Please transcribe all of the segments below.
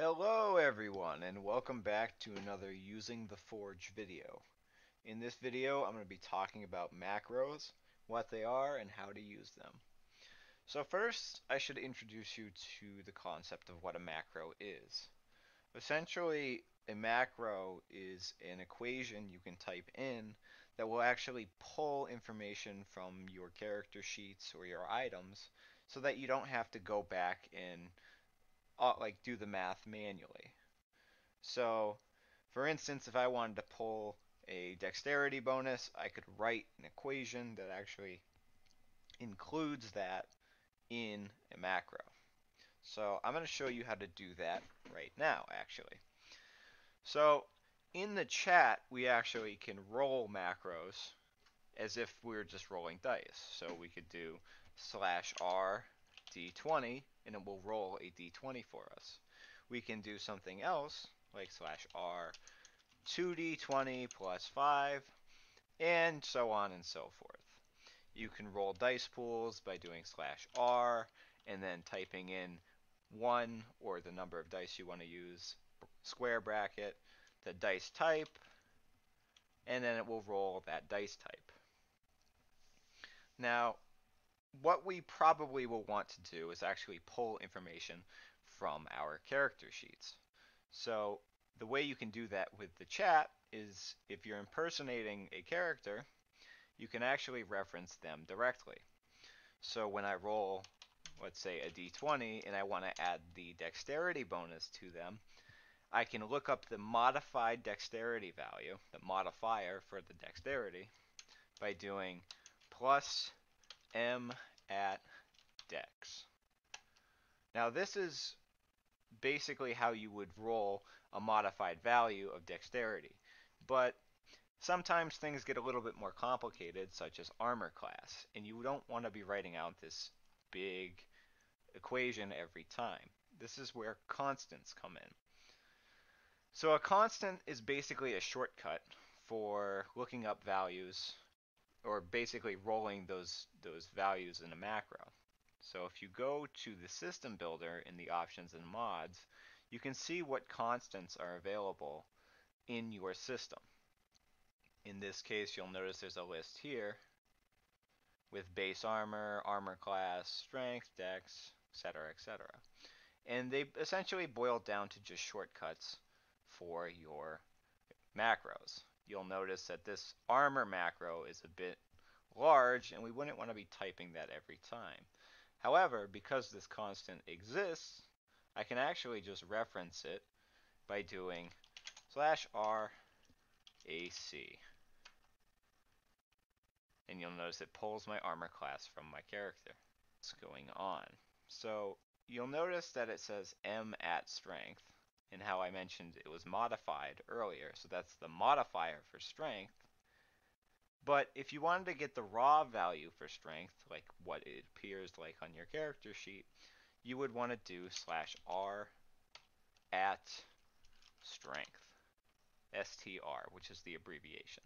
Hello everyone and welcome back to another Using the Forge video. In this video I'm going to be talking about macros, what they are, and how to use them. So first I should introduce you to the concept of what a macro is. Essentially a macro is an equation you can type in that will actually pull information from your character sheets or your items so that you don't have to go back and uh, like do the math manually. So, for instance, if I wanted to pull a dexterity bonus, I could write an equation that actually includes that in a macro. So I'm going to show you how to do that right now, actually. So in the chat, we actually can roll macros as if we were just rolling dice. So we could do slash r d20 and it will roll a d20 for us. We can do something else like slash r 2d20 plus 5 and so on and so forth. You can roll dice pools by doing slash r and then typing in 1 or the number of dice you want to use, square bracket, the dice type, and then it will roll that dice type. Now, what we probably will want to do is actually pull information from our character sheets. So the way you can do that with the chat is if you're impersonating a character, you can actually reference them directly. So when I roll, let's say a d20, and I want to add the dexterity bonus to them, I can look up the modified dexterity value, the modifier for the dexterity, by doing plus m at dex. Now this is basically how you would roll a modified value of dexterity. But sometimes things get a little bit more complicated, such as armor class, and you don't want to be writing out this big equation every time. This is where constants come in. So a constant is basically a shortcut for looking up values or basically rolling those those values in a macro. So if you go to the system builder in the options and mods, you can see what constants are available in your system. In this case, you'll notice there's a list here with base armor, armor class, strength, dex, etc., etc. And they essentially boil down to just shortcuts for your macros you'll notice that this armor macro is a bit large and we wouldn't want to be typing that every time. However, because this constant exists, I can actually just reference it by doing slash r AC. And you'll notice it pulls my armor class from my character. What's going on? So you'll notice that it says M at strength and how I mentioned it was modified earlier. So that's the modifier for strength. But if you wanted to get the raw value for strength, like what it appears like on your character sheet, you would want to do slash r at strength, str, which is the abbreviation.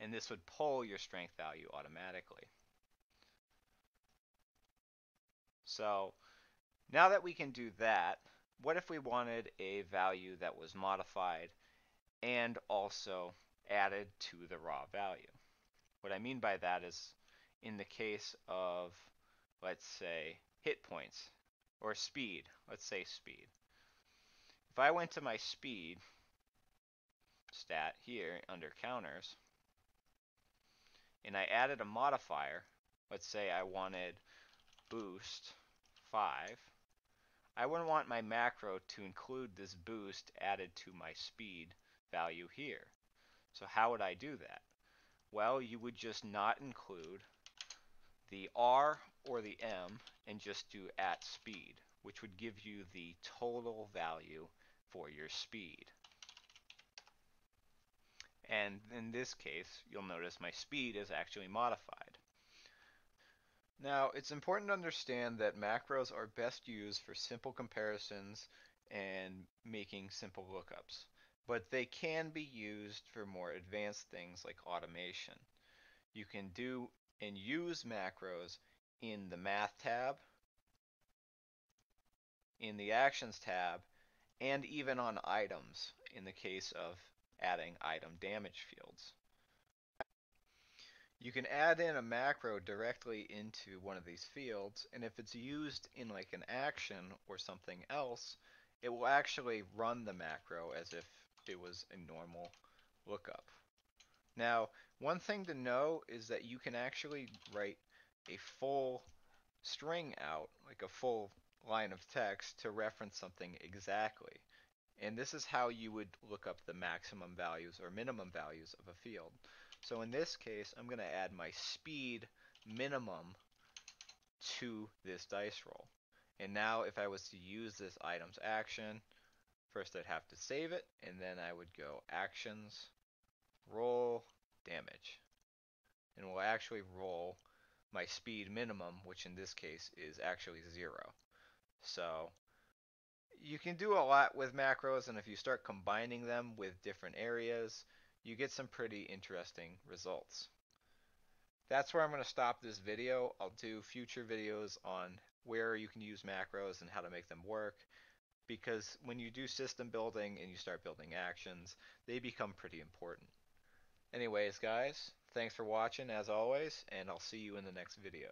And this would pull your strength value automatically. So now that we can do that, what if we wanted a value that was modified and also added to the raw value? What I mean by that is in the case of, let's say, hit points or speed, let's say speed. If I went to my speed stat here under counters and I added a modifier, let's say I wanted boost 5, I wouldn't want my macro to include this boost added to my speed value here. So how would I do that? Well, you would just not include the R or the M and just do at speed, which would give you the total value for your speed. And in this case, you'll notice my speed is actually modified. Now, it's important to understand that macros are best used for simple comparisons and making simple lookups, but they can be used for more advanced things like automation. You can do and use macros in the Math tab, in the Actions tab and even on items in the case of adding item damage fields. You can add in a macro directly into one of these fields, and if it's used in like an action or something else, it will actually run the macro as if it was a normal lookup. Now, one thing to know is that you can actually write a full string out, like a full line of text, to reference something exactly. And this is how you would look up the maximum values or minimum values of a field. So in this case, I'm going to add my speed minimum to this dice roll. And now if I was to use this item's action, first I'd have to save it, and then I would go actions, roll, damage. And we'll actually roll my speed minimum, which in this case is actually zero. So you can do a lot with macros, and if you start combining them with different areas, you get some pretty interesting results. That's where I'm going to stop this video. I'll do future videos on where you can use macros and how to make them work because when you do system building and you start building actions, they become pretty important. Anyways, guys, thanks for watching as always, and I'll see you in the next video.